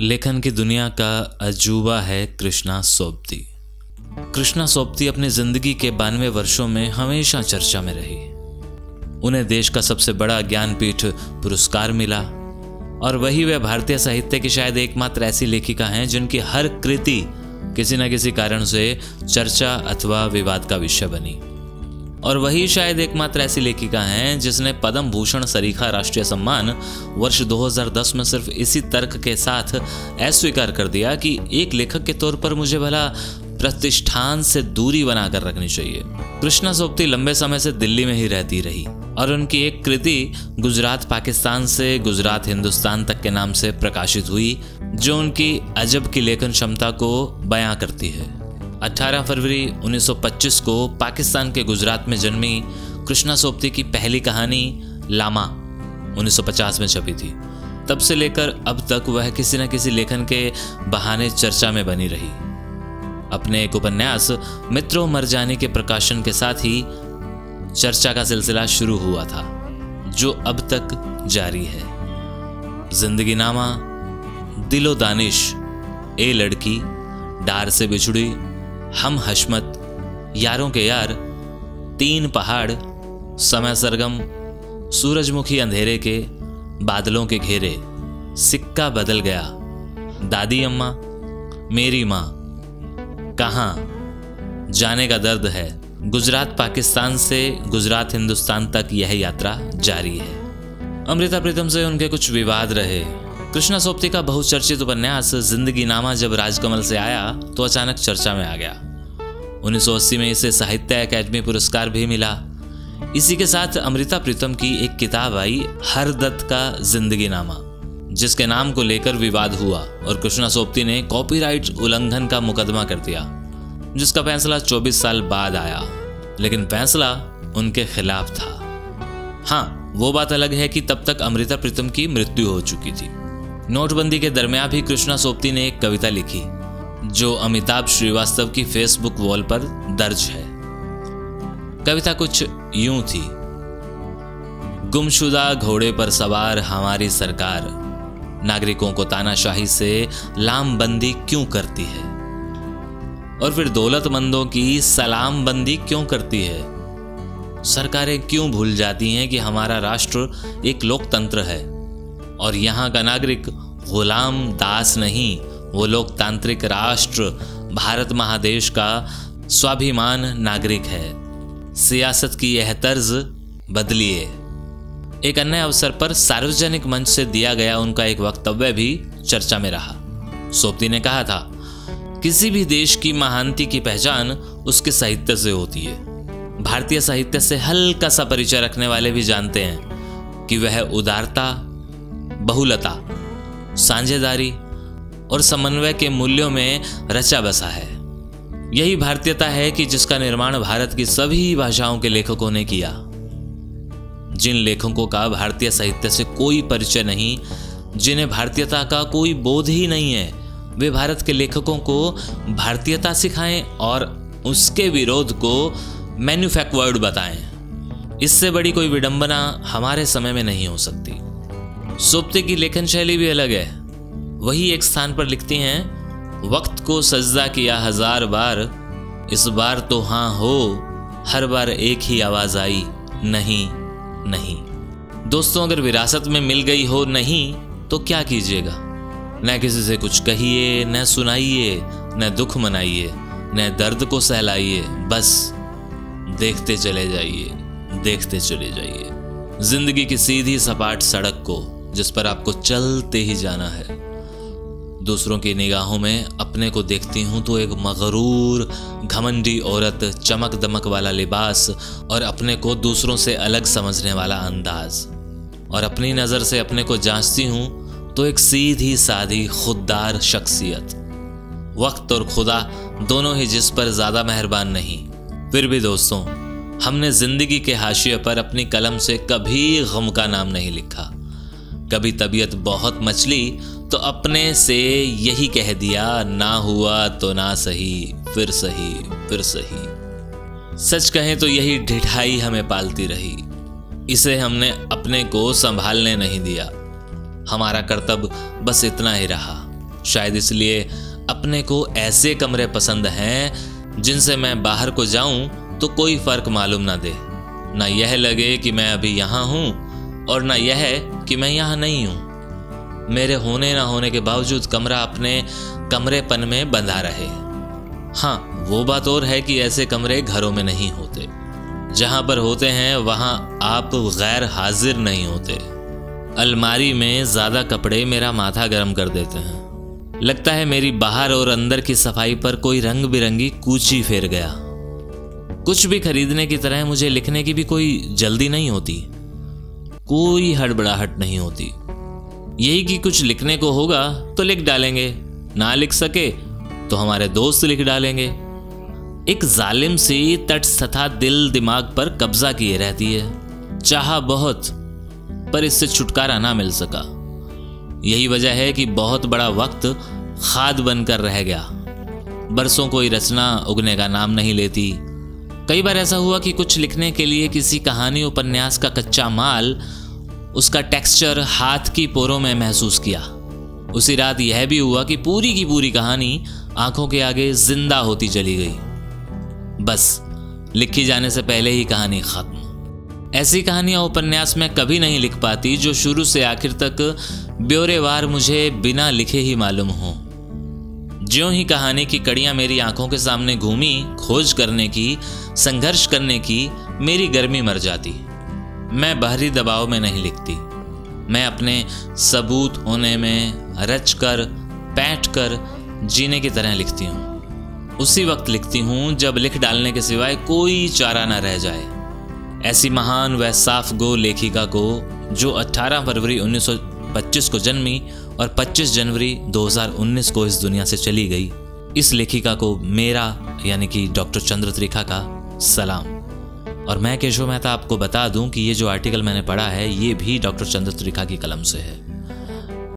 लेखन की दुनिया का अजूबा है कृष्णा सोबती कृष्णा सोबती अपनी ज़िंदगी के बानवे वर्षों में हमेशा चर्चा में रही। उन्हें देश का सबसे बड़ा ज्ञानपीठ पुरस्कार मिला, और वही वे भारतीय साहित्य की शायद एकमात्र ऐसी लेखिका हैं जिनकी हर कृति किसी न किसी कारण से चर्चा अथवा विवाद का विषय बनी। और वही शायद एकमात्र ऐसी लेखिका हैं जिसने पद्म भूषण सरीखा राष्ट्रीय सम्मान वर्ष 2010 में सिर्फ़ इसी तर्क के साथ अस्वीकार कर दिया कि एक लेखक के तौर पर मुझे भला प्रतिष्ठान से दूरी बनाकर रखनी चाहिए। कृष्णा सोप्ती लंबे समय से दिल्ली में ही रहती रही और उनकी एक कृति गुजरात पाकिस्तान से गुजरात हिंदुस्तान तक के नाम से प्रकाशित हुई, जो उनकी अजब की लेखन क्षमता को बयां करती है। 18 फरवरी 1925 को पाकिस्तान के गुजरात में जन्मी कृष्णा सोप्ती की पहली कहानी, लामा 1950 में छपी थी। तब से लेकर अब तक वह किसी न किसी लेखन के बहाने चर्चा में बनी रही। अपने एक उपन्यास, मित्रों मर जाने के प्रकाशन के साथ ही चर्चा का सिलसिला शुरू हुआ था, जो अब तक जारी है। ज़िंदगी नामा दिलो दानिश, ए लड़की, डार से बिछुड़ी हम हशमत, यारों के यार, तीन पहाड़, समय सरगम, सूरजमुखी अंधेरे के, बादलों के घेरे, सिक्का बदल गया। दादी अम्मा, मेरी माँ, कहाँ? जाने का दर्द है। गुजरात पाकिस्तान से गुजरात हिंदुस्तान तक यह यात्रा जारी है। अमृता प्रीतम से उनके कुछ विवाद रहे। कृष्णा सोप्ती का बहुचर्चित उपन्यास ज़िंदगी नामा जब राजकमल से आया तो अचानक चर्चा में आ गया। 1980 में इसे साहित्य अकादमी पुरस्कार भी मिला। इसी के साथ अमृता प्रीतम की एक किताब आई, हर दत्त का ज़िंदगी नामा जिसके नाम को लेकर विवाद हुआ और कृष्णा सोप्ती ने कॉपीराइट उल्लंघन का मुकदमा कर दिया, जिसका फैसला 24 साल बाद आया। लेकिन फैसला उनके खिलाफ था। हाँ वो बात अलग है कि तब तक अमृता प्रीतम की मृत्यु हो चुकी थी। नोटबंदी के दरमियान भी कृष्णा सोप्ती ने एक कविता लिखी, जो अमिताभ श्रीवास्तव की फेसबुक वॉल पर दर्ज है। कविता कुछ यूँ थी, गुमशुदा घोड़े पर सवार हमारी सरकार, नागरिकों को तानाशाही से लामबंदी क्यों करती है? और फिर दौलतमंदों की सलामबंदी क्यों करती है? सरकारें क्यों भूल जाती हैं कि हमारा राष्ट्र एक लोकतंत्र है? और यहाँ का नागरिक गुलाम दास नहीं, वो लोकतांत्रिक राष्ट्र, भारत महादेश का स्वाभिमान नागरिक है। सियासत की यह तर्ज बदलिए। एक अन्य अवसर पर सार्वजनिक मंच से दिया गया उनका एक वक्तव्य भी चर्चा में रहा। सोप्ती ने कहा था, किसी भी देश की महानती की पहचान उसके साहित्य से होती है। भारतीय साहित्य से हल्का सा परिचय रखने वाले भी जानते हैं कि वह उदारता बहुलता, साझेदारी और समन्वय के मूल्यों में रचा बसा है। यही भारतीयता है कि जिसका निर्माण भारत की सभी भाषाओं के लेखकों ने किया। जिन लेखकों का भारतीय साहित्य से कोई परिचय नहीं, जिन्हें भारतीयता का कोई बोध ही नहीं है, वे भारत के लेखकों को भारतीयता सिखाएँ और उसके विरोध को मैन्युफैक्चर्ड बताएँ। इससे बड़ी कोई विडंबना हमारे समय में नहीं हो सकती। सोप्ते की लेखन शैली भी अलग है। वही एक स्थान पर लिखती हैं, वक्त को सजदा किया हज़ार बार, इस बार तो हाँ हो, हर बार एक ही आवाज़ आई, नहीं नहीं। दोस्तों, अगर विरासत में मिल गई हो नहीं तो क्या कीजिएगा? न किसी से कुछ कहिए, न सुनाइए, न दुख मनाइए, न दर्द को सहलाइए, बस देखते चले जाइए, देखते चले जाइए। ज़िंदगी की सीधी सपाट सड़क को जिस पर आपको चलते ही जाना है। दूसरों की निगाहों में अपने को देखती हूँ तो एक मगरूर, घमंडी औरत चमक दमक वाला लिबास और अपने को दूसरों से अलग समझने वाला अंदाज। और अपनी नज़र से अपने को जांचती हूँ तो एक सीधी सादी खुददार शख्सियत। वक्त और खुदा दोनों ही जिस पर ज़्यादा मेहरबान नहीं। फिर भी दोस्तों, हमने ज़िंदगी के हाशिए पर अपनी कलम से कभी गम का नाम नहीं लिखा। कभी तबीयत बहुत मचली तो अपने से यही कह दिया, ना हुआ तो ना सही, फिर सही फिर सही। सच कहें तो यही ढिठाई हमें पालती रही। इसे हमने अपने को संभालने नहीं दिया। हमारा कर्तव्य बस इतना ही रहा। शायद इसलिए अपने को ऐसे कमरे पसंद हैं, जिनसे मैं बाहर को जाऊँ तो कोई फ़र्क मालूम ना दे। ना यह लगे कि मैं अभी यहाँ हूँ और ना यह है कि मैं यहाँ नहीं हूँ। मेरे होने ना होने के बावजूद कमरा अपने कमरेपन में बंधा रहे। हाँ वो बात और है कि ऐसे कमरे घरों में नहीं होते। जहाँ पर होते हैं, वहाँ आप गैर हाजिर नहीं होते। अलमारी में ज़्यादा कपड़े मेरा माथा गर्म कर देते हैं। लगता है मेरी बाहर और अंदर की सफ़ाई पर कोई रंग बिरंगी कूची फेर गया। कुछ भी खरीदने की तरह मुझे लिखने की भी कोई जल्दी नहीं होती। कोई हड़बड़ाहट नहीं होती। यही कि कुछ लिखने को होगा तो लिख डालेंगे, ना लिख सके तो हमारे दोस्त लिख डालेंगे। एक जालिम सी तटस्थता दिल दिमाग पर कब्जा किए रहती है। चाह बहुत, पर इससे छुटकारा ना मिल सका। यही वजह है कि बहुत बड़ा वक्त खाद बनकर रह गया। बरसों कोई रचना उगने का नाम नहीं लेती। कई बार ऐसा हुआ कि कुछ लिखने के लिए किसी कहानी उपन्यास का कच्चा माल उसका टेक्सचर हाथ की पोरों में महसूस किया। उसी रात यह भी हुआ कि पूरी की पूरी कहानी आँखों के आगे ज़िंदा होती चली गई। बस, लिखी जाने से पहले ही कहानी खत्म। ऐसी कहानियाँ उपन्यास में कभी नहीं लिख पाती जो शुरू से आखिर तक ब्यौरेवार मुझे बिना लिखे ही मालूम हो। ज्यों ही कहानी की कड़ियाँ मेरी आँखों के सामने घूमी, खोज करने की, संघर्ष करने की, मेरी गर्मी मर जाती। मैं बाहरी दबाव में नहीं लिखती। मैं अपने सबूत होने में रच कर पैठ कर जीने की तरह लिखती हूँ। उसी वक्त लिखती हूँ जब लिख डालने के सिवाय कोई चारा ना रह जाए। ऐसी महान व साफ़ गो लेखिका को जो 18 फरवरी 1925 को जन्मी और 25 जनवरी 2019 को इस दुनिया से चली गई। इस लेखिका को मेरा, यानी कि डॉक्टर चंद्र त्रिखा का सलाम। और मैं केशव मेहता आपको बता दूँ कि ये जो आर्टिकल मैंने पढ़ा है, ये भी डॉक्टर चंद्र त्रिखा की कलम से है।